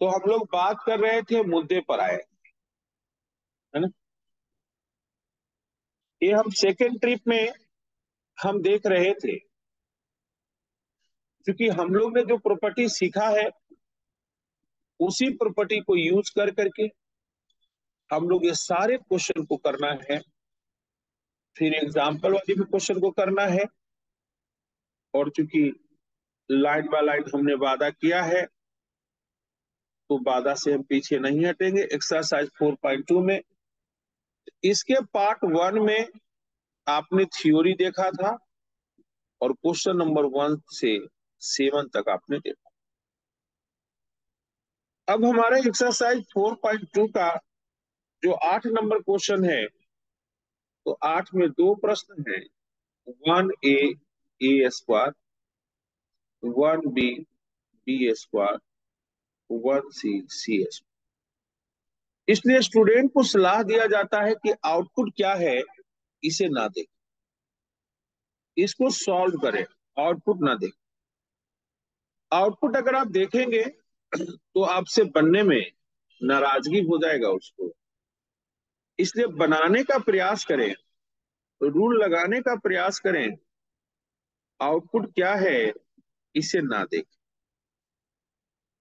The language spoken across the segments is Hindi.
तो हम लोग बात कर रहे थे मुद्दे पर आए। है ना? ये हम सेकेंड ट्रिप में हम देख रहे थे। क्योंकि हम लोग ने जो प्रॉपर्टी सीखा है, उसी प्रॉपर्टी को यूज़ कर करके हम लोग ये सारे क्वेश्चन को करना है। फिर एग्ज़ाम्पल वाली भी क्वेश्चन को करना है। और चूँकि लाइन बाय लाइन हमने वादा किया है तो वादा से हम पीछे नहीं हटेंगे। एक्सरसाइज 4.2 में इसके पार्ट वन में आपने थ्योरी देखा था और क्वेश्चन नंबर वन से सेवन तक आपने देखा। अब हमारे एक्सरसाइज 4.2 का जो आठ नंबर क्वेश्चन है तो आठ में दो प्रश्न हैं। One A A square one B B square one C C square इसलिए स्टूडेंट को सलाह दिया जाता है कि आउटपुट क्या है, इसे ना देखें। इसको सॉल्व करें आउटपुट ना देखें। आउटपुट अगर आप देखेंगे तो आपसे बनने में नाराज़गी हो जाएगा उसको। इसलिए बनाने का प्रयास करें रूल लगाने का प्रयास करें आउटपुट क्या है, इसे ना देखें।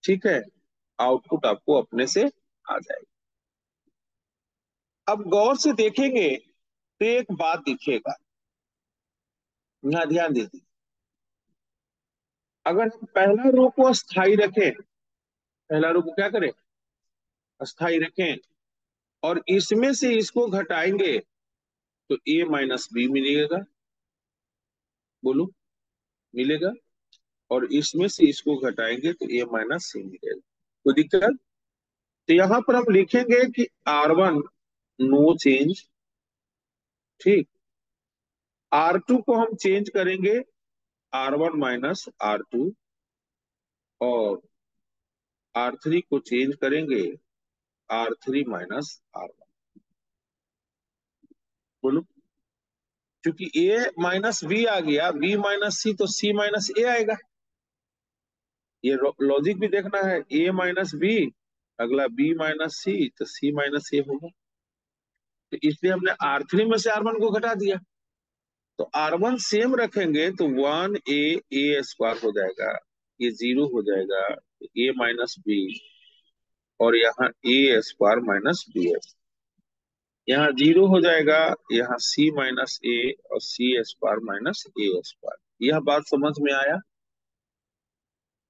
ठीक है? आउटपुट आपको अपने से आ जाएगा। अब गौर से देखेंगे तो एक बात दिखेगा। यहाँ ध्यान दीजिए। अगर पहला रो को अस्थाई रखें, पहला रो को क्या करें? अस्थाई रखें और इसमें से इसको घटाएँगे तो ए माइनस बी मिलेगा। बोलो, मिलेगा और इसमें से इसको घटाएँगे तो ए माइनस सी मिलेगा। कोई दिक्कत तो यहाँ पर हम लिखेंगे कि आर वन नो चेंज ठीक? आर टू को हम चेंज करेंगे R one minus R two और आर थ्री को चेंज करेंगे R three minus R one बोलो। क्योंकि ए माइनस बी आ गया बी माइनस सी तो सी माइनस ए आएगा। ये लॉजिक भी देखना है ए माइनस बी अगला बी माइनस सी तो सी माइनस ए होगा। तो इसलिए हमने आर थ्री में से आर वन को घटा दिया। तो आर वन सेम रखेंगे तो वन ए ए स्क्वायर हो जाएगा, ये ज़ीरो हो जाएगा तो ए माइनस बी और यहाँ A square minus B S यहाँ ज़ीरो हो जाएगा, यहाँ सी माइनस ए और C square minus A square यह बात समझ में आया?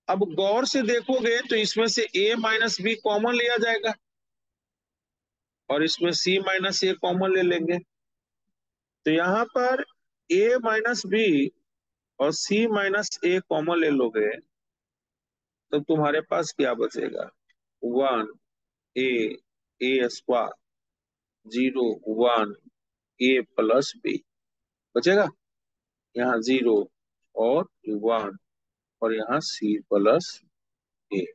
अब गौर से देखोगे तो इसमें से ए माइनस बी कॉमन लिया जाएगा। और इसमें सी माइनस ए कॉमन ले लेंगे। तो यहाँ पर ए माइनस बी और सी माइनस ए कॉमन ले लोगे तो तुम्हारे पास क्या बचेगा? One A A square zero one A plus B बचेगा? यहाँ ज़ीरो और वन और यहाँ सी प्लस ए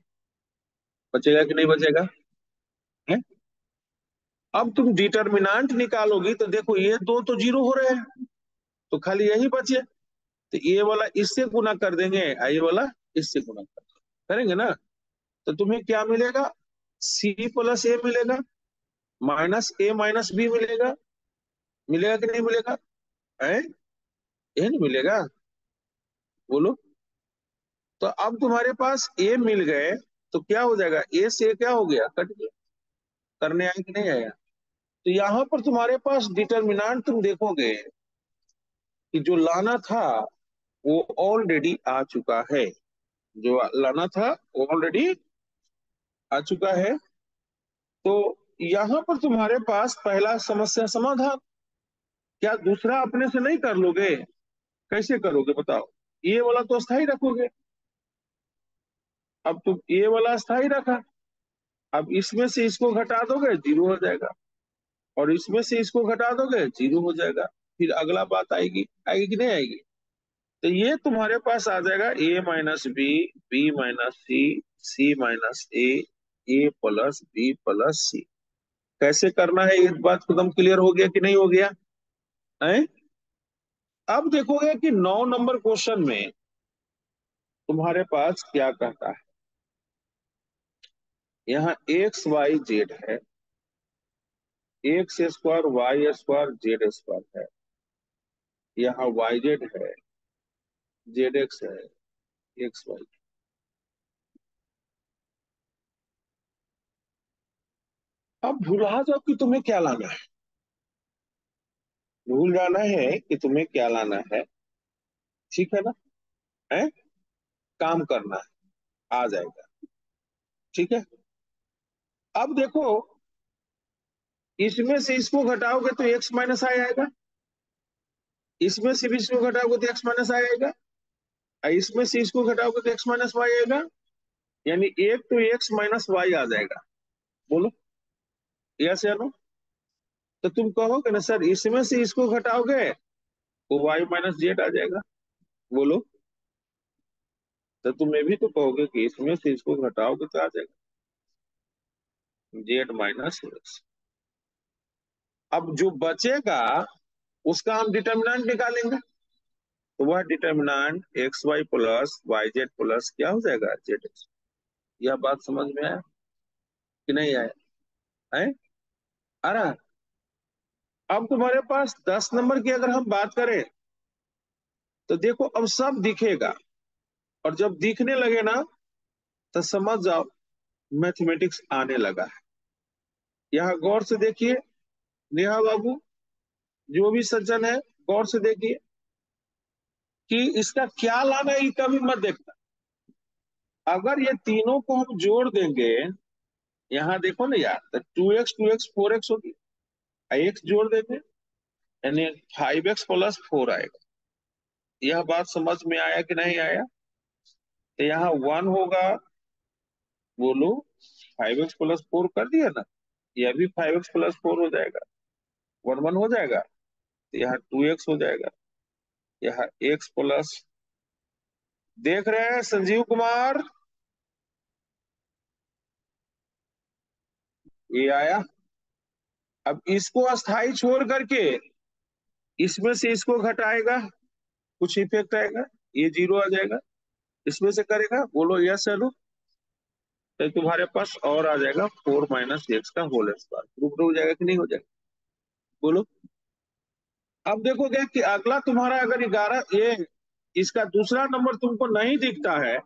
बचेगा कि नहीं बचेगा? है? अब तुम डिटर्मिनांट निकालोगी तो देखो ये दो तो ज़ीरो हो रहे हैं तो खाली यही बचे। तो ये वाला इससे गुना कर देंगे ये वाला इससे गुना कर करेंगे ना? तो तुम्हें क्या मिलेगा? सी प्लस ए मिलेगा माइनस ए माइनस बी मिलेगा। मिलेगा कि नहीं मिलेगा? ये नहीं मिलेगा? बोलो। तो अब तुम्हारे पास ए मिल गए तो क्या हो जाएगा? ए से क्या हो गया? कट गया। करने आया कि नहीं आया तो यहाँ पर तुम्हारे पास डिटर्मिनांट तुम देखोगे कि जो लाना था, वो ऑलरेडी आ चुका है। जो लाना था, वो ऑलरेडी आ चुका है। तो यहाँ पर तुम्हारे पास पहला समस्या समाधान। क्या दूसरा अपने से नहीं कर लोगे? कैसे करोगे? बताओ। ये वाला तो स्थायी रखोगे। अब तुम ये वाला स्थायी रखा। अब इसमें से इसको घटा दोगे, ज़ीरो हो जाएगा। और इसमें से इसको घटा दोगे, ज़ीरो हो जाएगा। फिर अगला बात आएगी आएगी कि नहीं आएगी? तो ये तुम्हारे पास आ जाएगा A minus B B minus C C minus A A plus B plus C कैसे करना है? ये बात एकदम क्लियर हो गया कि नहीं हो गया? है? अब देखोगे कि नौ नंबर क्वेश्चन में तुम्हारे पास क्या कहता है? यहाँ एक्स वाई जेड है। X square Y square Z square है। यहाँ वाई जेड है। जेड एक्स है। एक्स वाई अब भूला जाओ कि तुम्हें क्या लाना है। भूल जाना है कि तुम्हें क्या लाना है। ठीक है ना? है? काम करना है। आ जाएगा। ठीक है? अब देखो, इसमें से इसको घटाओगे तो एक्स माइनस आई आएगा। इसमें से भी इसको घटाओगे तो एक्स माइनस आई आएगा। और इसमें से इसको घटाओगे तो एक्स माइनस वाई आएगा। यानी एक तो एक्स माइनस वाई आ जाएगा। बोलो। यस या नो तो तुम कहोगे ना, सर, इसमें से इसको घटाओगे तो वाई माइनस जेड आ जाएगा। बोलो। तो तुम ये भी तो कहोगे कि इसमें से इसको घटाओगे तो आ जाएगा। जेड माइनस एक्स अब जो बचेगा, उसका हम डिटर्मिनेंट निकालेंगे। तो वह determinant X Y plus Y Z plus क्या हो जाएगा? जेड एक्स यह बात समझ में आया? कि नहीं आया? है? रहा अब तुम्हारे पास दस नंबर की अगर हम बात करें तो देखो अब सब दिखेगा। और जब दिखने लगे ना तो समझ जाओ, मैथमेटिक्स आने लगा है। यहाँ गौर से देखिए, नेहा बाबू, जो भी सज्जन है, गौर से देखिए कि इसका क्या लाभ है, ये कभी मत देखना। अगर ये तीनों को हम जोड़ देंगे, यहाँ देखो ना यार तो two X two X four X होगी। एक्स जोड़ देंगे, यानी फाइव एक्स प्लस फोर आएगा। यह बात समझ में आया कि नहीं आया? तो यहाँ वन होगा, बोलो फाइव एक्स प्लस फोर कर दिया ना। यह भी फाइव एक्स प्लस फोर हो जाएगा। वन वन हो जाएगा। तो यहाँ टू एक्स हो जाएगा। यहाँ एक्स प्लस देख रहे हैं संजीव कुमार। ये आया। अब इसको अस्थाई छोड़ करके इसमें से इसको घटाएगा। कुछ इफ़ेक्ट आएगा। ये ज़ीरो आ जाएगा। इसमें से करेगा। बोलो यस चलो तो तुम्हारे पास और आ जाएगा फोर माइनस एक्स का होल स्क्वायर। प्रूफ हो जाएगा कि नहीं हो जाएगा? बोलो। अब देखोगे कि अगला तुम्हारा अगर ग्यारह, ये इसका दूसरा नंबर तुमको नहीं दिखता है,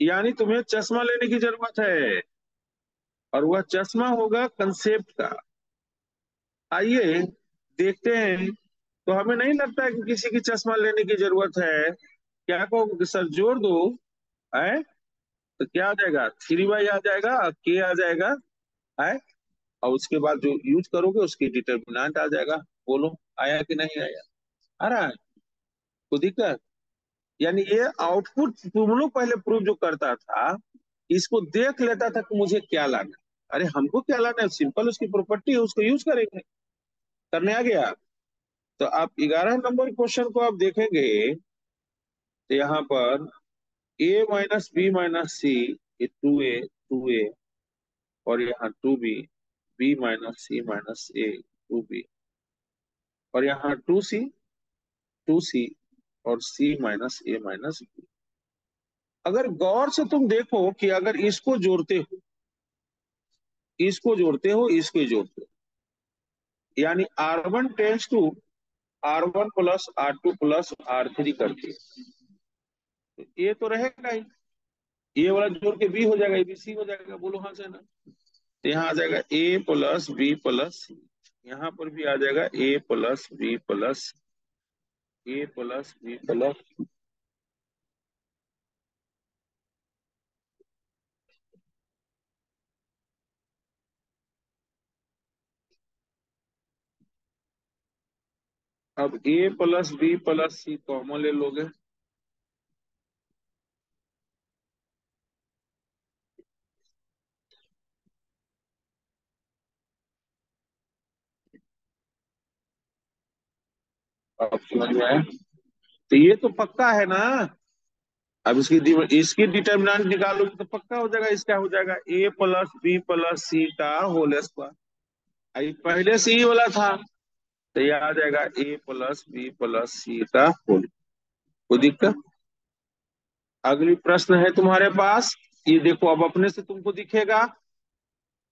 यानी तुम्हें चश्मा लेने की ज़रूरत है, और वह चश्मा होगा कंसेप्ट का। आइए देखते हैं। तो हमें नहीं लगता है कि किसी की चश्मा लेने की ज़रूरत है। क्या कहो सर जोड़ दो, है? तो क्या आ जाएगा? थ्री वाई आ जाएगा के आ जाएगा है और उसके बाद जो यूज़ करोगे, उसकी डिटर्मिनेंट आ जाएगा। बोलो, आया कि नहीं आया? आ रहा है। कोई दिक्कत? यानी ये आउटपुट तुम लोग पहले प्रूव जो करता था, इसको देख लेता था कि मुझे क्या लाना अरे, हमको क्या लाना है? सिंपल उसकी प्रॉपर्टी है, उसको यूज़ करेंगे। करने आ गया। तो आप ग्यारह नंबर क्वेश्चन को आप देखेंगे तो यहाँ पर A minus B minus C ये टू ए टू ए और यहाँ two B B minus C minus A two B और यहाँ टू सी टू सी और C minus A minus B अगर गौर से तुम देखो कि अगर इसको जोड़ते हो, इसको जोड़ते हो, इसको जोड़ते हो, यानी R one tends to R one plus R two plus R three करके तो ये तो रहेगा ही। ए वाला जोड़ के बी हो जाएगा ए बी सी हो जाएगा, बोलो हाँ से ना। तो यहाँ आ जाएगा A plus B plus C यहाँ पर भी आ जाएगा A plus B plus A plus B plus अब A plus B plus C common ले लोगे। में तो ये तो पक्का है ना? अब इसकी इसकी डिटर्मिनेंट निकालोगे तो पक्का हो जाएगा, इसका हो जाएगा A plus B plus C का होल स्क्वायर पहले से ही वाला था। तो यह आ जाएगा A plus B plus C का होल कोई दिक्कत? अगली प्रश्न है तुम्हारे पास। ये देखो, अब अपने से तुमको दिखेगा।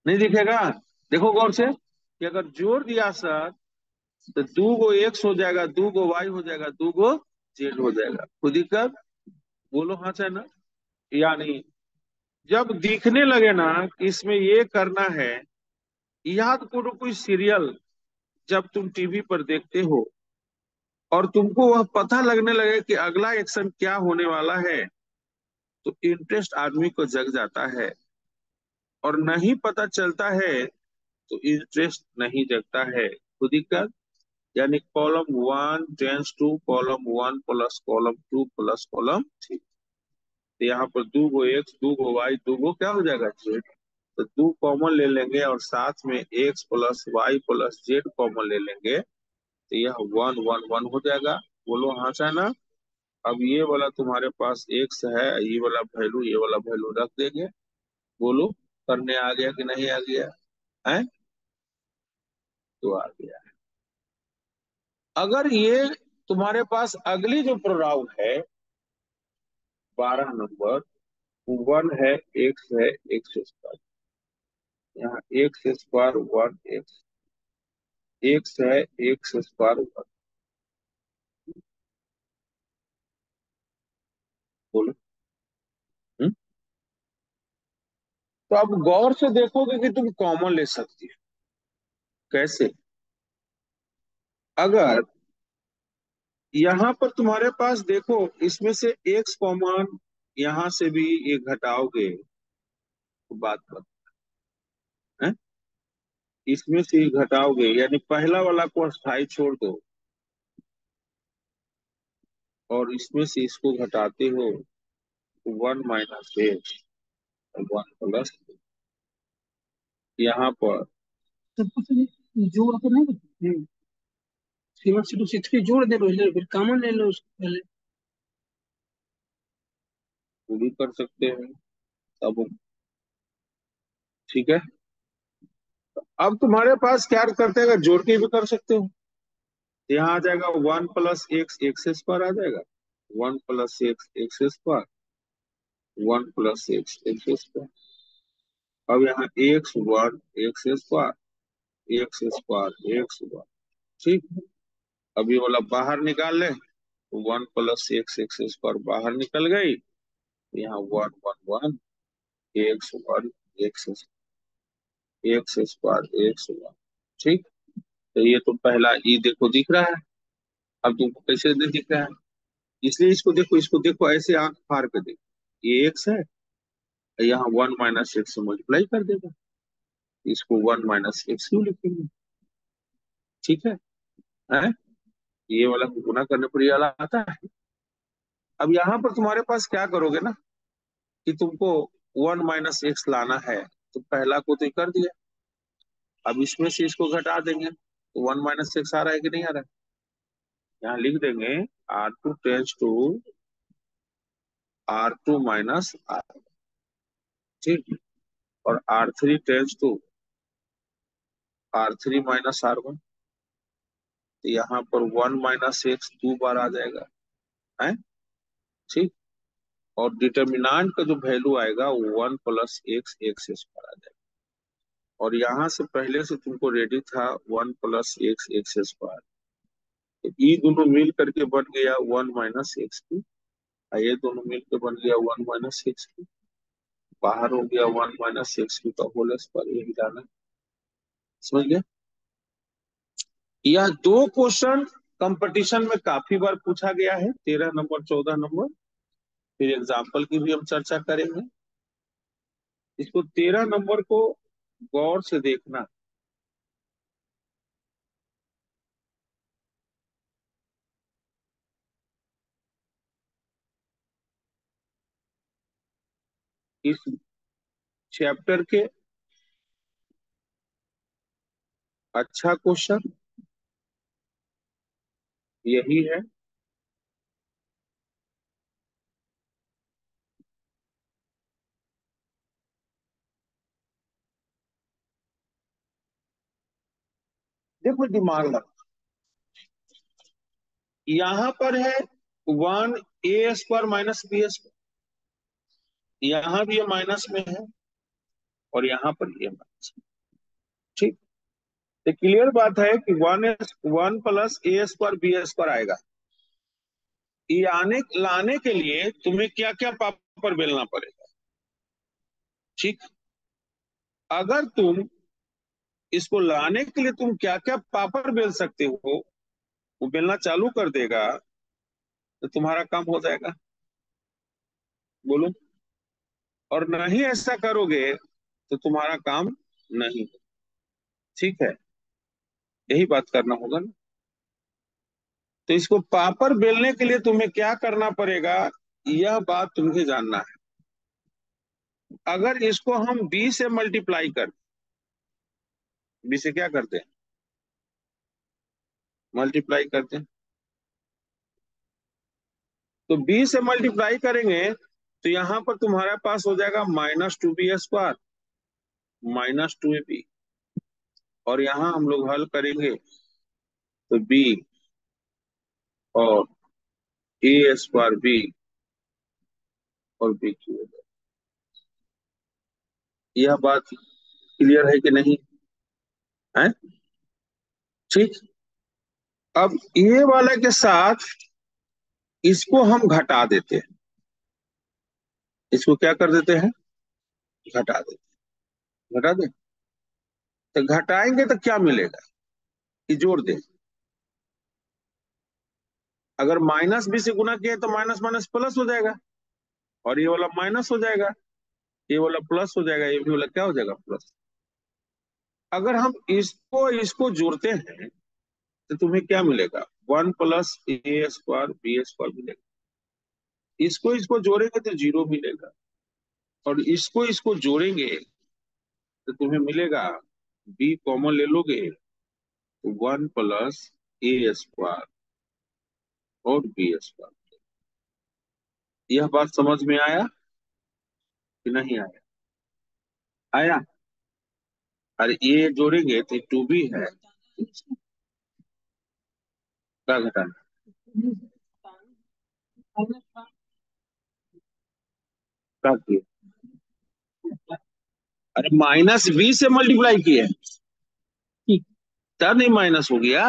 नहीं दिखेगा? देखो गौर से कि अगर ज़ोर दिया, सर तो दो गो एक्स हो जाएगा, दो गो वाई हो जाएगा, दो गो जेड हो जाएगा। कोई दिक्कत बोलो हाँ चाहे ना, या नहीं। जब दिखने लगे ना कि इसमें ये करना है, याद करो कोई सीरियल जब तुम टीवी पर देखते हो, और तुमको वह पता लगने लगे कि अगला एक्शन क्या होने वाला है तो इंटरेस्ट आदमी को जग जाता है, और नहीं पता चलता है तो इंटरेस्ट नहीं जगता है। खुद दिक्कत यानी column one tends to, column one plus column two plus column three. तो यहाँ पर दो गो एक्स दो गो वाई, दो गो क्या हो जाएगा? जेड। तो दो कॉमन ले लेंगे और साथ में X plus Y plus Z common ले लेंगे। तो यह वन वन वन हो जाएगा। बोलो हाँ चाहे ना? अब ये वाला तुम्हारे पास एक्स है, ये वाला वैल्यू ये वाला वैल्यू रख देंगे। बोलो, करने आ गया कि नहीं आ गया? है? तो आ गया। अगर ये तुम्हारे पास अगली जो प्रोग्राम है, बारह नंबर, वन है, एक्स है, एक्स स्क्वायर यहाँ X square one, X. X है, एक्स स्क्वायर वन। बोलो। हम्म? तो अब गौर से देखोगे कि तुम कॉमन ले सकती हो। कैसे? अगर यहाँ पर तुम्हारे पास देखो इसमें से एक्स कॉमन यहाँ से भी ये घटाओगे। तो बात बत। है? इसमें से घटाओगे यानी पहला वाला को अस्थाई छोड़ दो। और इसमें से इसको घटाते हो तो one minus X one plus यहाँ पर। सब हम्म सीमा से टू सी थ्री जोड़ दे पहले फिर कॉमन ले लो उसको पहले। वो भी कर सकते हैं। अब ठीक है। अब तुम्हारे पास क्या करते हैं? जोड़ के भी कर सकते हो। यहाँ आ जाएगा one plus X X square आ जाएगा। One plus X X square one plus X X square अब यहाँ X one, X square X square X one. ठीक? अब ये वाला बाहर निकाल ले। One plus X X square बाहर निकल गई। यहाँ one one one, X one, X X square X, one, ठीक? तो ये तो पहला ई देखो दिख रहा है। अब तुमको कैसे नहीं दिख रहा है? इसलिए इसको देखो इसको देखो, ऐसे आँख फाड़ के देखो। ये एक्स है। यहाँ वन माइनस एक्स से मल्टीप्लाई कर देगा। इसको वन माइनस एक्स क्यों लिखेंगे? ठीक है? है? ये वाला गुना करने पर ये वाला आता है। अब यहाँ पर तुम्हारे पास क्या करोगे ना? कि तुमको वन माइनस एक्स लाना है तो पहला को तो कर दिया। अब इसमें से इसको घटा देंगे तो वन माइनस एक्स आ रहा है कि नहीं आ रहा है? यहाँ लिख देंगे, R two tends to R two minus R. ठीक? और R three tends to, R three minus R one. तो यहाँ पर वन माइनस एक्स दो बार आ जाएगा। है? ठीक? और डिटर्मिनांट का जो वैल्यू आएगा, वो one plus X X square आ जाएगा। और यहाँ से पहले से तुमको रेडी था one plus X X square तो ये दोनों मिल करके बन गया वन माइनस एक्स की। ये दोनों मिल के बन गया वन माइनस एक्स की। बाहर हो गया वन माइनस एक्स की तो होल स्क्वायर यही लाना समझ गया यह दो क्वेश्चन कंपटीशन में काफ़ी बार पूछा गया है। तेरह नंबर, चौदह नंबर। फिर एग्ज़ाम्पल की भी हम चर्चा करेंगे। इसको तेरह नंबर को गौर से देखना। इस चैप्टर के अच्छा क्वेश्चन। यही है। देखो दिमाग लगा यहाँ पर है one A square minus B square. यहाँ भी ये माइनस में है और यहाँ पर ये माइनस तो क्लियर बात है कि one S, one plus A square B square आएगा। ये आने, लाने के लिए तुम्हें क्या क्या पापर बेलना पड़ेगा? ठीक? अगर तुम इसको लाने के लिए तुम क्या क्या पापर बेल सकते हो, वो बेलना चालू कर देगा तो तुम्हारा काम हो जाएगा। बोलो। और नहीं ऐसा करोगे तो तुम्हारा काम नहीं ठीक है? यही बात करना होगा ना। तो इसको पापर बेलने के लिए तुम्हें क्या करना पड़ेगा, यह बात तुम्हें जानना है। अगर इसको हम बी से मल्टीप्लाई कर बी से क्या करते हैं मल्टीप्लाई करते हैं तो बी से मल्टीप्लाई करेंगे तो यहाँ पर तुम्हारे पास हो जाएगा minus two B square minus two A B और यहाँ हम लोग हल करेंगे तो बी और ए स्क्वायर बी और बी क्यू यह बात क्लियर है कि नहीं? है? ठीक? अब ए वाले के साथ इसको हम घटा देते हैं। इसको क्या कर देते हैं? घटा देते हैं। घटा दे? तो घटाएँगे तो क्या मिलेगा? कि जोड़ दे। अगर माइनस बी से गुना किए तो माइनस माइनस प्लस हो जाएगा। और ये वाला माइनस हो जाएगा। ये वाला प्लस हो जाएगा, ये वाला क्या हो जाएगा? प्लस। अगर हम इसको इसको जोड़ते हैं तो तुम्हें क्या मिलेगा? One plus A square B square मिलेगा। इसको इसको जोड़ेंगे तो ज़ीरो मिलेगा। और इसको इसको जोड़ेंगे तो तुम्हें मिलेगा बी कॉमन ले लोगे? वन प्लस ए स्क्वायर और बी स्क्वायर यह बात समझ में आया कि नहीं आया? आया? अरे ये जोड़ेंगे तो टू बी है। क्या घटाना क्या किए अरे माइनस बी से मल्टीप्लाई किए। तब नहीं माइनस हो गया।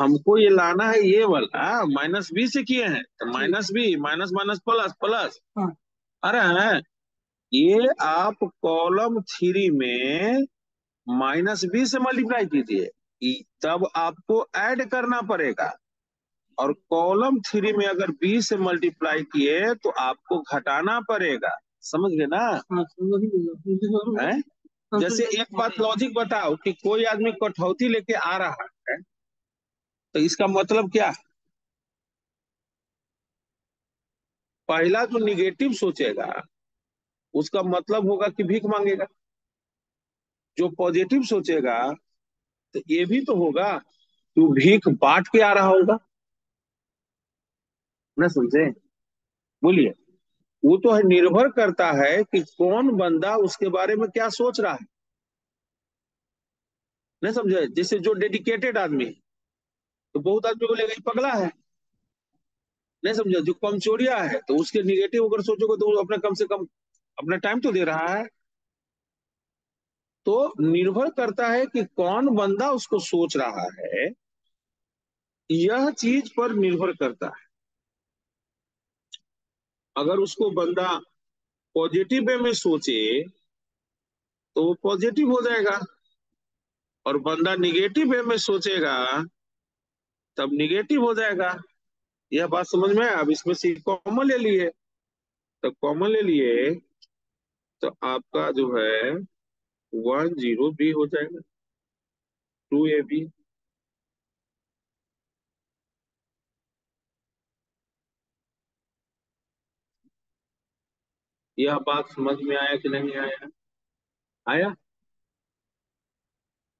हमको ये लाना है ये वाला। माइनस बी से किए हैं। तो minus B minus minus plus plus. अरे है। ये आप कॉलम थ्री में माइनस बी से मल्टीप्लाई कीजिए। तब आपको ऐड करना पड़ेगा। और कॉलम थ्री में अगर बी से मल्टीप्लाई किए तो आपको घटाना पड़ेगा। समझ गए ना? है जैसे एक बात लॉजिक बताओ कि कोई आदमी कठौती लेके आ रहा है तो इसका मतलब क्या? पहला जो निगेटिव सोचेगा उसका मतलब होगा कि भीख मांगेगा। जो पॉजिटिव सोचेगा तो ये भी तो होगा कि वो भीख बांट के आ रहा होगा। ना समझे? बोलिए। वो तो निर्भर करता है कि कौन बंदा उसके बारे में क्या सोच रहा है। नहीं समझे? जैसे जो डेडिकेटेड आदमी है तो बहुत आदमी को लेगा पगला है। नहीं समझा? जो कमचोरिया है तो उसके निगेटिव अगर सोचोगे तो अपना कम से कम अपना टाइम तो दे रहा है। तो निर्भर करता है कि कौन बंदा उसको सोच रहा है, यह चीज़ पर निर्भर करता है। अगर उसको बंदा पॉजिटिव वे में सोचे तो वो पॉजिटिव हो जाएगा। और बंदा निगेटिव वे में सोचेगा, तब निगेटिव हो जाएगा। यह बात समझ में आया? अब इसमें से कॉमन ले लिए। तो कॉमन ले लिए तो आपका जो है वन ज़ीरो बी हो जाएगा। टू ए बी यह बात समझ में आया कि नहीं आया? आया?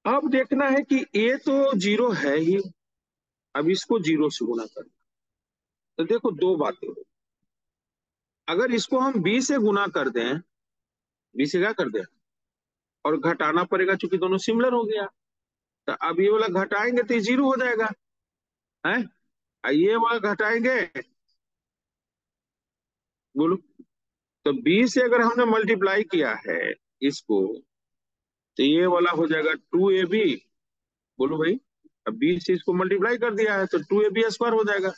अब देखना है कि ए तो ज़ीरो है ही। अब इसको ज़ीरो से गुना करना। तो देखो दो बातें हो। अगर इसको हम बी से गुना कर दें बी से क्या कर दें? और घटाना पड़ेगा क्योंकि दोनों सिमिलर हो गया। तो अब ये वाला घटाएँगे तो ज़ीरो हो जाएगा। है? ये वाला घटाएँगे बोलो। तो बी से अगर हमने मल्टीप्लाई किया है इसको तो ये वाला हो जाएगा टू ए बी बोलो भाई, अब बी से इसको मल्टीप्लाई कर दिया है तो टू ए बी स्क्वायर हो जाएगा।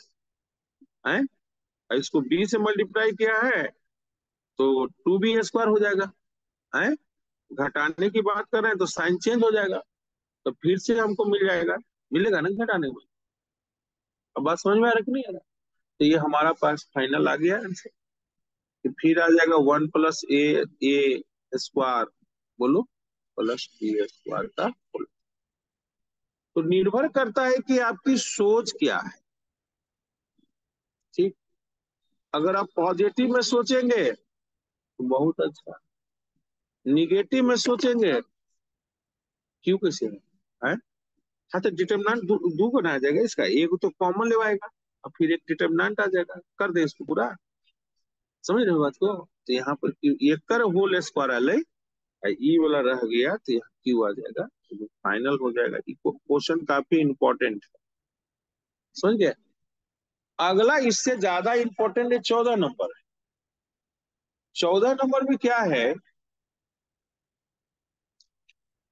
है? इसको बी से मल्टीप्लाई किया है तो टू बी स्क्वायर हो जाएगा। है? घटाने की बात कर रहे हैं तो साइन चेंज हो जाएगा। तो फिर से हमको मिल जाएगा। मिलेगा ना घटाने में? अब बात समझ में आ रहा नहीं आ रहा? तो ये हमारा पास फाइनल आ गया आंसर फिर आ जाएगा one plus A A square बोलो प्लस बी स्क्वायर का तो निर्भर करता है कि आपकी सोच क्या है। ठीक? अगर आप पॉजिटिव में सोचेंगे तो बहुत अच्छा। निगेटिव में सोचेंगे क्यों कैसे? है? हाँ तो डिटर्मिनेंट दो, दो जाएगा इसका। एक तो कॉमन लेवाएगा और फिर एक डिटर्मिनेंट आ जाएगा। कर दे इसको पूरा। समझ रहे हो बात को? तो यहाँ पर क्यू एक कर होल स्क्वायर आले ई वाला रह गया तो यहाँ क्यू आ जाएगा। तो फाइनल हो जाएगा। क्वेश्चन काफ़ी इंपॉर्टेंट है। समझ गए? अगला इससे ज़्यादा इंपॉर्टेंट है चौदह नंबर चौदह नंबर में क्या है?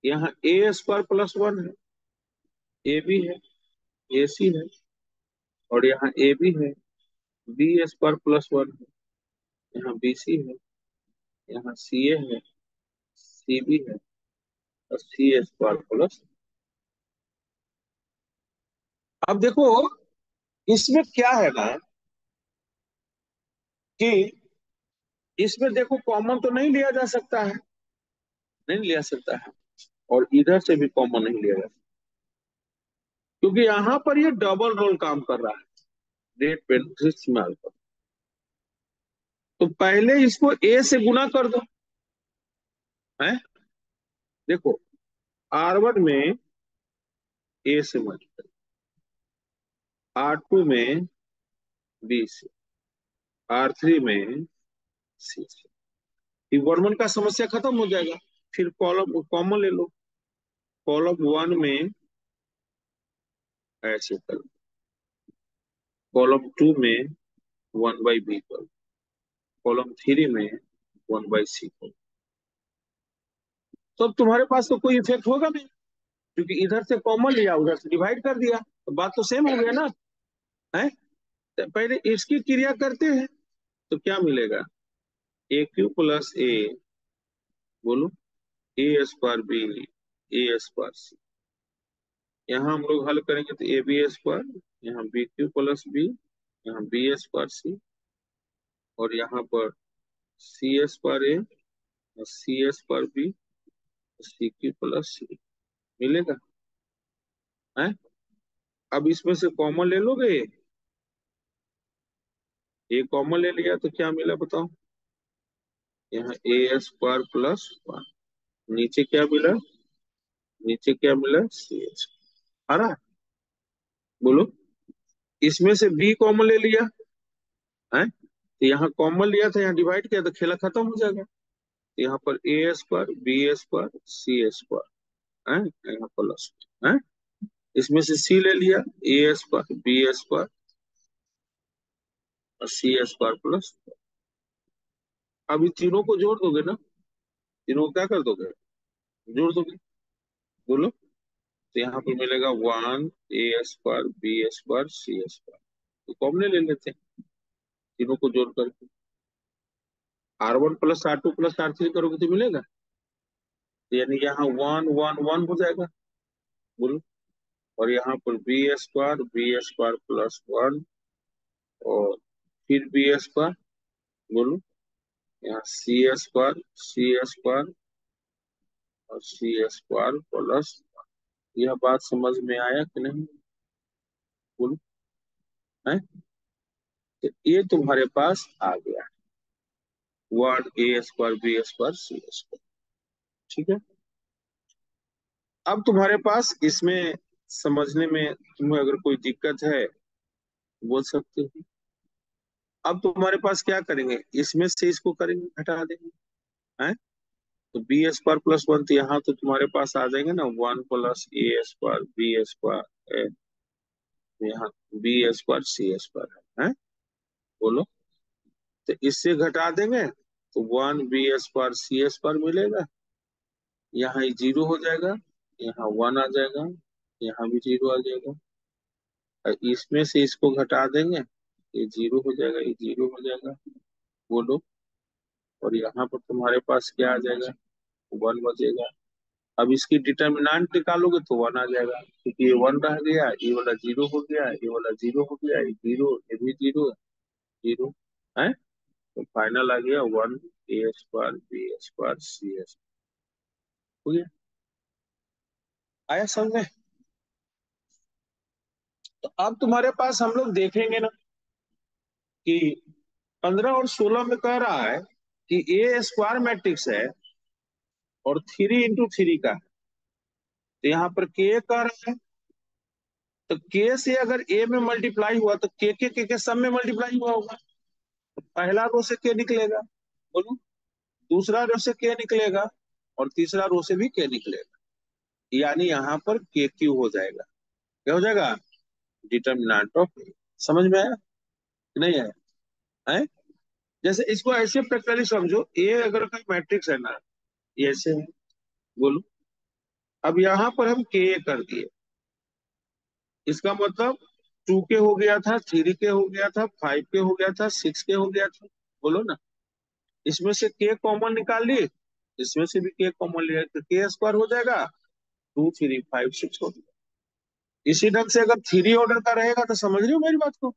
यहाँ ए स्क्वायर प्लस वन है। ए बी है। ए सी है। और यहाँ ए बी है। बी स्क्वायर प्लस वन है। यहाँ बी सी है, यहाँ सी ए है सी बी है और सी ए स्क्वायर प्लस अब देखो, इसमें क्या है ना कि इसमें देखो कॉमन तो नहीं लिया जा सकता है, नहीं लिया सकता है, और इधर से भी कॉमन नहीं लिया जा सकता। क्योंकि यहाँ पर ये डबल रोल काम कर रहा है। रेट पेन इस्तेमाल कर तो पहले इसको ए से गुना कर दो। है? देखो आर वन में ए से मल्टीप्लाई आर टू में बी से आर थ्री में सी। से वर्मन का समस्या खत्म हो जाएगा। फिर कॉलम कॉमन ले लो। कॉलम वन में ऐसे कर कॉलम टू में वन बाई बी कर कॉलम थ्री में वन बाई सी कर तो अब तुम्हारे पास तो कोई इफ़ेक्ट होगा नहीं, क्योंकि इधर से कॉमन लिया, उधर से डिवाइड कर दिया तो बात तो सेम हो गया ना। है? तो पहले इसकी क्रिया करते हैं तो क्या मिलेगा? ए क्यू प्लस ए बोलो। A square B A square C यहाँ हम लोग हल करेंगे तो ए बी स्क्वायर यहाँ बी क्यू प्लस बी यहाँ बी स्क्वायर सी और यहाँ पर सी स्क्वायर ए और सी एस पर B C Q plus C मिलेगा? है? अब इसमें से कॉमन ले लोगे? ये कॉमन ले लिया तो क्या मिला बताओ? यहाँ ए स्क्वायर प्लस वन नीचे क्या मिला? नीचे क्या मिला? सी एच आ रहा बोलो। इसमें से बी कॉमन ले लिया। है? तो यहाँ कॉमन लिया था, यहाँ डिवाइड किया तो खेला खत्म हो जाएगा। तो यहाँ पर ए एस पर बी एस पर सी स्क्वायर है? यहाँ प्लस है? इसमें से सी ले लिया ए एस पर बी स्क्वायर और सी स्क्वायर प्लस अब इन तीनों को जोड़ दोगे ना? तीनों को क्या कर दोगे? जोड़ दोगे? बोलो। तो यहाँ पर मिलेगा वन ए एस पर बी एस पर सी स्क्वायर तो कॉमन ले लेते हैं। तीनों को जोड़ करके। R one plus R two plus R three करोगे तो मिलेगा? यानी यहाँ वन वन वन हो जाएगा। बोलो। और यहाँ पर B square B square plus one और फिर बी स्क्वायर बोलो। यहाँ सी स्क्वायर सी स्क्वायर और सी स्क्वायर प्लस यह बात समझ में आया कि नहीं? बोलो। है? तो ये तुम्हारे पास आ गया one A square B square C square ठीक है? अब तुम्हारे पास इसमें समझने में तुम्हें अगर कोई दिक्कत है बोल सकते हो। अब तुम्हारे पास क्या करेंगे? इसमें से इसको करेंगे हटा देंगे। हैं? तो बी स्क्वायर प्लस वन तो यहाँ तो तुम्हारे पास आ जाएँगे ना। One plus A square B square यहाँ बी स्क्वायर सी स्क्वायर है, है? बोलो। तो इससे घटा देंगे तो वन बी एस पर सी एस पर मिलेगा। यहाँ ज़ीरो हो जाएगा, यहाँ वन आ जाएगा, यहाँ भी ज़ीरो आ जाएगा। और इसमें से इसको घटा देंगे, ये ज़ीरो हो जाएगा, ये ज़ीरो हो जाएगा। बोलो। और यहाँ पर तुम्हारे पास क्या आ जाएगा? वन बचेगा। अब इसकी डिटर्मिनेंट निकालोगे तो वन आ जाएगा, क्योंकि ये वन रह गया, ये वाला ज़ीरो हो गया, ये वाला ज़ीरो हो गया, ये ज़ीरो, ये भी ज़ीरो ज़ीरो, है? तो फाइनल आ गया one A square B square C S हो गया? आया समझ में तो अब तुम्हारे पास हम लोग देखेंगे ना कि पंद्रह और सोलह में कह रहा है कि ए स्क्वायर मैट्रिक्स है और थ्री इंटू थ्री का है। तो यहाँ पर के कह रहा है तो के से अगर ए में मल्टीप्लाई हुआ तो के के के, के सब में मल्टीप्लाई हुआ होगा। तो पहला रो से के निकलेगा बोलो। दूसरा रो से के निकलेगा और तीसरा रो से भी के निकलेगा। यानी यहाँ पर के क्यू हो जाएगा। क्या हो जाएगा? डिटर्मिनेंट ऑफ़ समझ में आया? नहीं आया? है? जैसे इसको ऐसे प्रैक्टिकली समझो ए अगर कोई मैट्रिक्स है ना ये ऐसे है बोलो। अब यहाँ पर हम के ए कर दिए। इसका मतलब टू के हो गया था, थ्री के हो गया था, फाइव के हो गया था, सिक्स के हो गया था। बोलो ना। इसमें से के कॉमन निकाल लिए। इसमें से भी के कॉमन लिया तो के स्क्वायर हो जाएगा। टू, थ्री, फाइव, सिक्स हो गया। इसी ढंग से अगर थ्री ऑर्डर का रहेगा तो समझ रहे हो मेरी बात को?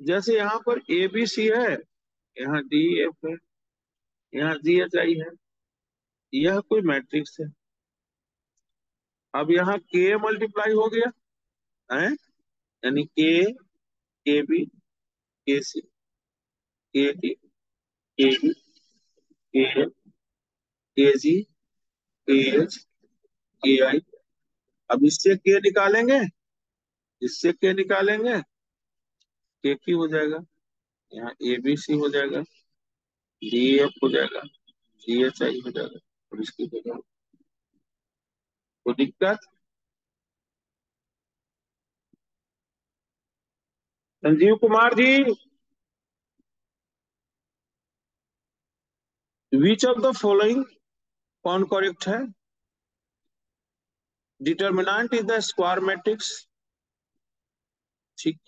जैसे यहाँ पर ए बी सी है, यहाँ डी एफ़ है, यहाँ जी एच आई है, यह कोई मैट्रिक्स है। अब यहाँ के मल्टीप्लाई हो गया। है? यानी के के बी के सी के डी के बी के एफ़ के जी के एच के आई अब इससे के निकालेंगे? इससे के निकालेंगे? के की हो जाएगा। यहाँ ए बी सी हो जाएगा। डी एफ़ हो जाएगा। डी एच आई हो जाएगा। और इसकी हो जाएगा कोई दिक्कत? Sanjeev Kumar ji. Which of the following कौन करेक्ट है? Determinant is the square matrix ठीक।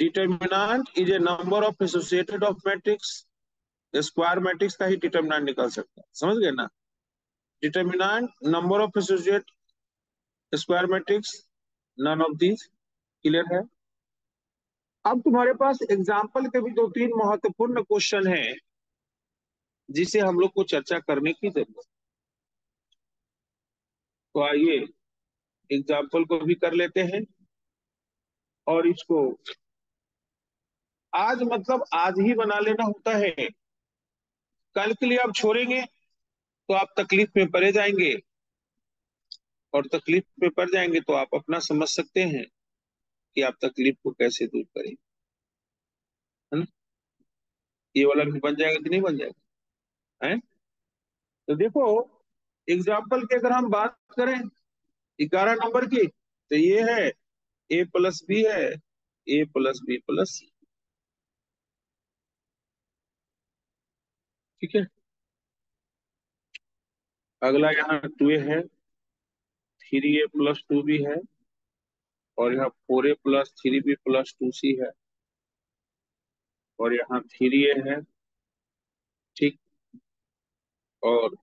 Determinant is a number of associated of matrix square matrix का ही डिटर्मिनेंट निकाल सकता है। समझ गए ना? Determinant number of associate square matrix none of these clear है? अब तुम्हारे पास एग्ज़ाम्पल के भी दो तीन महत्वपूर्ण क्वेश्चन है, जिसे हम लोग को चर्चा करने की ज़रूरत तो आइए एग्ज़ाम्पल को भी कर लेते हैं और इसको आज मतलब आज ही बना लेना होता है। कल के लिए आप छोड़ेंगे तो आप तकलीफ़ में पड़े जाएँगे और तकलीफ़ में पड़ जाएँगे तो आप अपना समझ सकते हैं। कि आप तकलीफ़ को कैसे दूर करेंगे है ना? ये वाला भी बन जाएगा कि नहीं बन जाएगा? है? तो देखो एग्ज़ाम्पल की अगर हम बात करें, ग्यारह नंबर की तो ये है ए प्लस बी है A plus B plus C ठीक है? अगला यहाँ टू ए है three A plus two B है। और यहाँ four A plus three B plus two C है। और यहाँ थ्री ए है, ठीक। और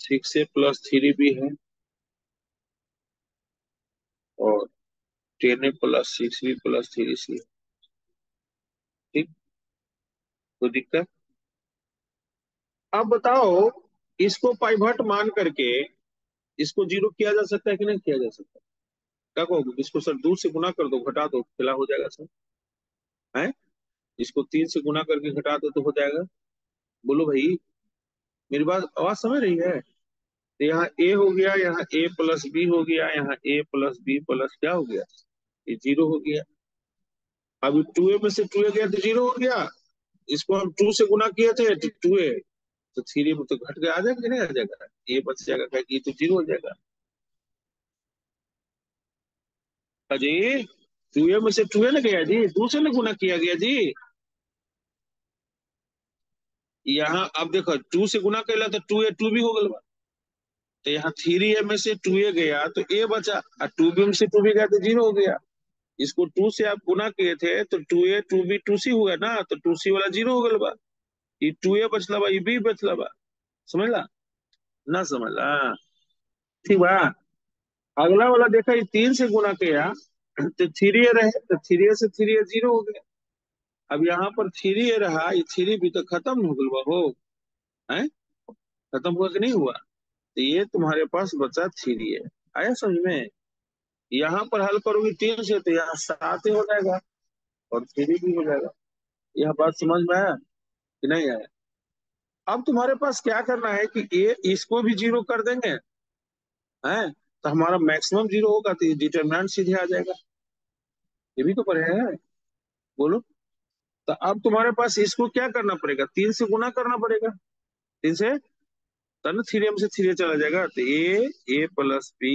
six A plus three B है। और ten A plus six B plus three C है ठीक? कोई दिक्कत? अब बताओ, इसको पाइवट मान करके इसको ज़ीरो किया जा सकता है कि नहीं किया जा सकता? क्या कहोगे इसको सर दूर से गुना कर दो, घटा दो फ़िलहाल हो जाएगा सर। है? इसको तीन से गुना करके घटा दो तो हो जाएगा। बोलो भाई, मेरी बात, आवाज़ समझ रही है? तो यहाँ ए हो गया, यहाँ ए प्लस बी हो गया, यहाँ ए प्लस बी प्लस क्या हो गया? ये ज़ीरो हो गया। अब टू ए में से टू ए गया तो ज़ीरो हो गया। इसको हम टू से गुना किए थे तो टू ए तो थ्री में तो घट के आ जाएगा नहीं आ जाएगा? ए बच जाएगा ये तो ज़ीरो हो जाएगा। जी? ए में से ए ना गया जी से ना गुना किया गया जी? यहाँ, अब देखो टू से गुना कैला तो टू ए टू भी हो गल तो यहाँ थ्री ए में से टू ए गया तो ए बचा। और टू बी में से टू बी गया तो ज़ीरो हो गया। इसको टू से आप गुना किए थे तो two A two B two C हुआ ना? तो टू सी वाला ज़ीरो हो गल बा ये टू ए बचला बा ये बी बचला बा समझला? ना समझला? ठीक बा अगला वाला देखा, ये तीन से गुना किया तो थ्री ए रहे तो थ्री ए से थ्री ए ज़ीरो हो गया। अब यहाँ पर थ्री ए रहा, ये थ्री भी तो खत्म हो बा हो। है? खत्म हुआ कि नहीं हुआ। तो ये तुम्हारे पास बचा थ्री है आया समझ में? यहाँ पर हल करोगी तीन से तो यहाँ सात ही हो जाएगा, और थ्री भी हो जाएगा। यह बात समझ में आया कि नहीं आया? अब तुम्हारे पास क्या करना है कि ये इसको भी ज़ीरो कर देंगे, हैं? तो हमारा मैक्सिमम ज़ीरो होगा तो डिटरमिनेंट सीधे आ जाएगा। ये भी तो पढ़े है। बोलो। तो अब तुम्हारे पास इसको क्या करना पड़ेगा? तीन से गुना करना पड़ेगा। तीन से? तब ना थ्री एम से थ्री चला जाएगा। तो A A plus B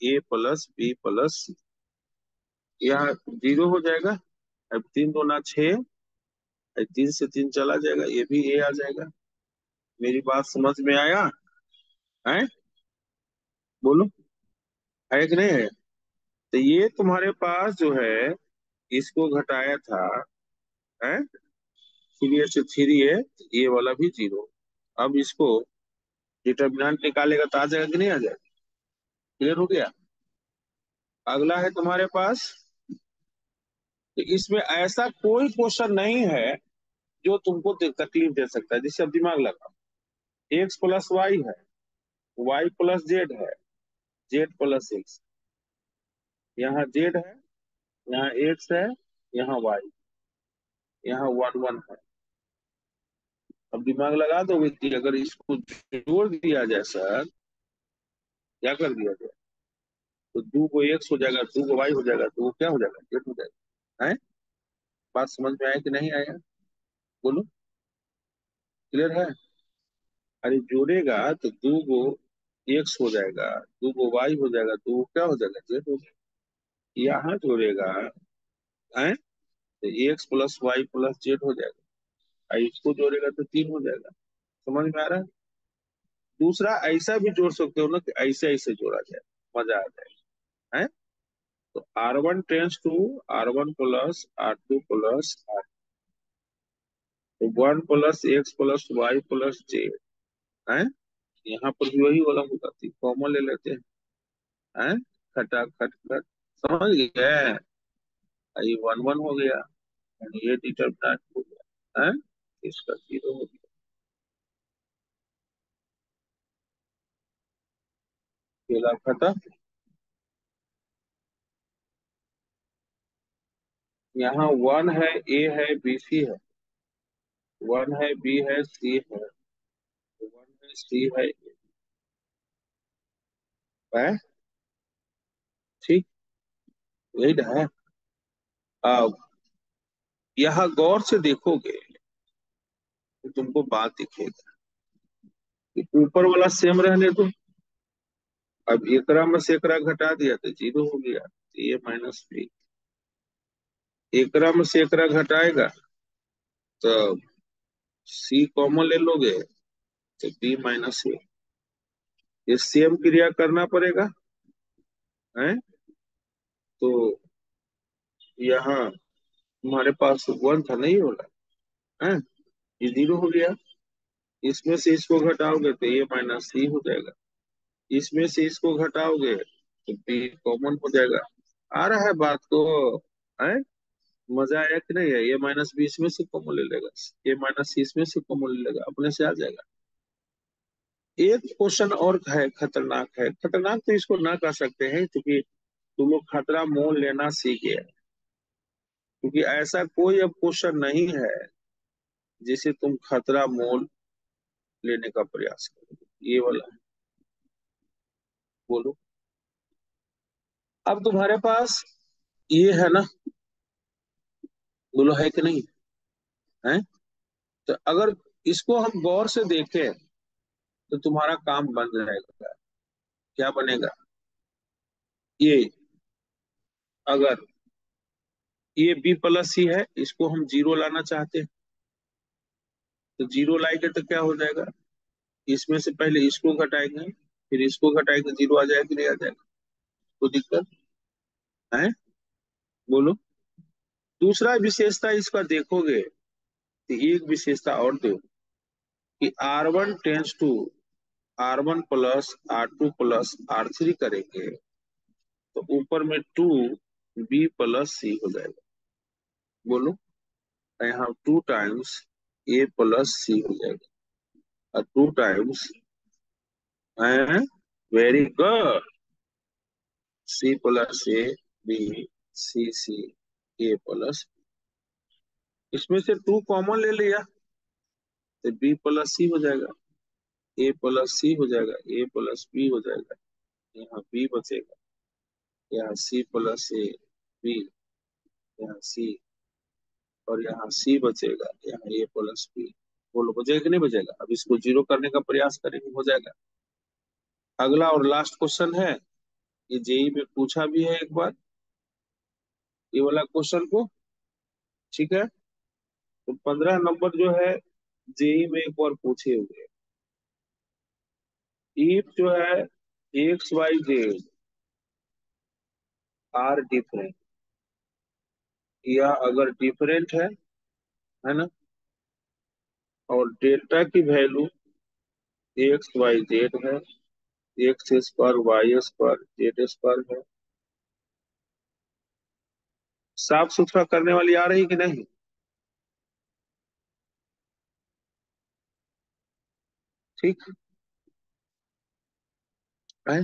A plus B plus C यहाँ ज़ीरो हो जाएगा। अब तीन दो ना छ तीन से तीन चला जाएगा। ये भी ए आ जाएगा। मेरी बात समझ में आया? है? बोलो। है कि नहीं? है तो ये तुम्हारे पास जो है, इसको घटाया था, है? थ्री से थ्री है ये वाला भी ज़ीरो। अब इसको डिटर्मिनेंट निकालेगा तो आ जाएगा कि नहीं आ जाएगा? क्लियर हो गया? अगला है तुम्हारे पास। तो इसमें ऐसा कोई क्वेश्चन नहीं है जो तुमको तकलीफ़ दे सकता है। जिससे अब दिमाग लगा एक्स प्लस वाई है। वाई प्लस जेड है। Z plus X. यहाँ जेड है, यहाँ एक्स है, यहाँ वाई। यहाँ वन वन है। अब दिमाग लगा दोगे कि अगर इसको जोड़ दिया जाए सर, क्या कर दिया जाए? तो दो को एक्स हो जाएगा, दो को वाई हो जाएगा तो वो क्या हो जाएगा? जेड हो जाएगा, है? बात समझ में आया कि नहीं आया? बोलो। क्लियर है? अरे जोड़ेगा तो दो को एक्स हो जाएगा, दो को वाई हो जाएगा तो वो क्या हो जाएगा, जेड हो जाएगा। यहाँ जोड़ेगा, है? तो X plus Y plus Z हो जाएगा। और इसको जोड़ेगा तो तीन हो जाएगा। समझ में आ रहा है? दूसरा, ऐसा भी जोड़ सकते हो ना कि ऐसे ऐसे जोड़ा जाए, मज़ा आ जाएगा है? तो R one tends to, R one plus, R two plus, R तो one plus X plus Y plus Z, है? यहाँ पर भी वही वाला होता थी कॉमन ले लेते हैं। है? खटा खट। खट समझ गए? ये वन वन हो गया। ये डिटर्मिनेंट हो गया। है? इसका ज़ीरो हो गया। केला खत्म यहाँ वन है, ए है, बी, सी है। वन है, बी है, सी है। वन है है? ठीक। यही ना है। अब यहाँ गौर से देखोगे तो तुमको बात दिखेगा। कि ऊपर वाला सेम रहने दो। अब एकरा में से एकरा घटा दिया तो ज़ीरो हो गया। तो ये माइनस बी एकरा में से एकरा घटाएगा तो सी कॉमन ले लोगे। तो बी माइनस ए ये सेम क्रिया करना पड़ेगा, है? तो यहाँ तुम्हारे पास वन था नहीं हो रहा है? ये ज़ीरो हो गया। इसमें से इसको घटाओगे तो ये माइनस सी हो जाएगा। इसमें से इसको घटाओगे तो बी कॉमन हो जाएगा। आ रहा है बात को, है? मज़ा आया कि नहीं है ये माइनस बी इसमें से कॉमन ले लेगा। ये माइनस सी इसमें से कॉमन ले लेगा। अपने से आ जाएगा। एक क्वेश्चन और है, खतरनाक है। खतरनाक तो इसको ना कह सकते हैं, क्योंकि तुम लोग खतरा मोल लेना सीख। गए क्योंकि ऐसा कोई अब क्वेश्चन नहीं है, जिसे तुम खतरा मोल लेने का प्रयास करो। ये वाला है। बोलो। अब तुम्हारे पास ये है ना? बोलो, है कि नहीं? है? तो अगर इसको हम गौर से देखें तो तुम्हारा काम बन जाएगा क्या बनेगा? ये, अगर ये बी प्लस सी है, इसको हम ज़ीरो लाना चाहते हैं। तो ज़ीरो लाएँगे तो क्या हो जाएगा? इसमें से पहले इसको घटाएँगे, फिर इसको घटाएँगे ज़ीरो आ जाएगा नहीं आ जाएगा? तो दिक्कत? है? बोलो। दूसरा विशेषता इसका देखोगे तो एक विशेषता और दो कि R one tends to R one plus R two plus R three करेंगे तो ऊपर में टू बी प्लस सी हो जाएगा। बोलो? यहाँ two times A plus C हो जाएगा। और two times very good C plus A B C C A plus इसमें से टू कॉमन ले लिया तो बी प्लस सी हो जाएगा। ए प्लस सी हो जाएगा ए प्लस बी हो जाएगा, यहाँ बी बचेगा, यहाँ सी प्लस ए बी यहाँ सी और यहाँ सी बचेगा, यहाँ ए प्लस बी बोलो बचेगा कि नहीं बचेगा? अब इसको ज़ीरो करने का प्रयास करेंगे, हो जाएगा। अगला और लास्ट क्वेश्चन है, ये जेई में पूछा भी है एक बार। ये वाला क्वेश्चन को, ठीक है? तो पंद्रह नंबर जो है, जेई में एक बार पूछे हुए इफ़ जो है X Y Z are different या अगर डिफरेंट है है ना? और डेल्टा की वैल्यू एक्स वाई जेड है। X square Y square Z square है। साफ़ सुथरा करने वाली आ रही कि नहीं? ठीक। है?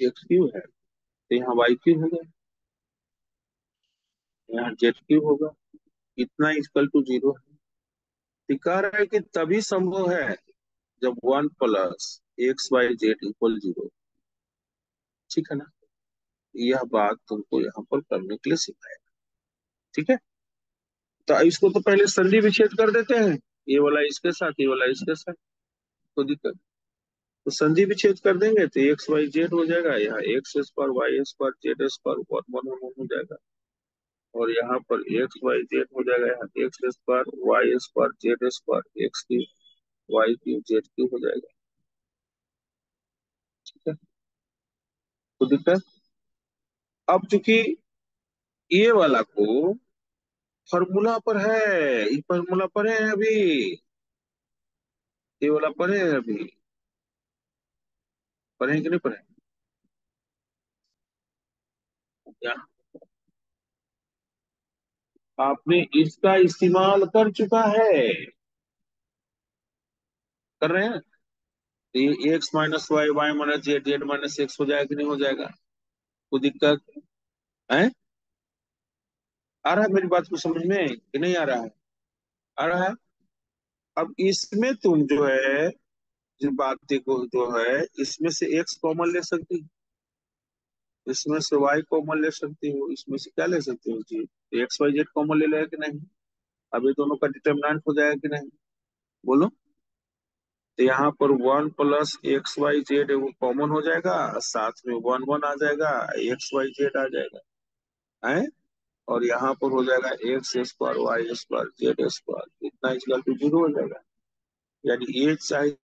है। तो यहाँ वाई क्यू होगा यहाँ जेड क्यू होगा। इतना इक्वल टू ज़ीरो है। दिखा रहा है कि तभी संभव है जब one plus X Y Z equal zero ठीक है ना? यह बात तुमको यहाँ पर करने के लिए सिखाएगा ठीक है? तो इसको तो पहले संधि विच्छेद कर देते हैं। ये वाला इसके साथ, ये वाला इसके साथ। तो दिक्कत? तो संधि विच्छेद कर देंगे तो एक्स वाई जेड हो जाएगा। यहाँ X square Y square Z square one one one हो जाएगा। और यहाँ पर एक्स वाई जेड हो जाएगा। यहाँ X square Y square Z square X की वाई क्यू जेड क्यू हो जाएगा। ठीक है? तो दिक्कत अब चूँकि ये वाला को फॉर्मूला पर है, ये फॉर्मूला पर है अभी। ये वाला पर है अभी। पढ़े कि नहीं पढ़े क्या? आपने इसका इस्तेमाल कर चुका है। कर रहे हैं? तो ये X minus Y Y minus Z Z minus X हो जाएगा कि नहीं हो जाएगा? कोई दिक्कत? है? आ रहा है मेरी बात को समझ में कि नहीं आ रहा है? आ रहा है? अब इसमें तुम जो है बात देखो जो है, इसमें से एक्स कॉमन ले सकती इसमें से वाई कॉमन ले सकती हो, इसमें से क्या ले सकती हो? जी एक्स वाई जेड कॉमन ले लेगा कि नहीं? अब ये दोनों का डिटर्मिनेंट हो जाएगा कि नहीं? बोलो। तो यहाँ पर one plus X Y Z वो कॉमन हो जाएगा, साथ में वन वन आ जाएगा एक्स वाई जेड आ जाएगा। है? और यहाँ पर हो जाएगा X square Y square Z square इतना इजकल टू ज़ीरो हो जाएगा। यानी ए चाहे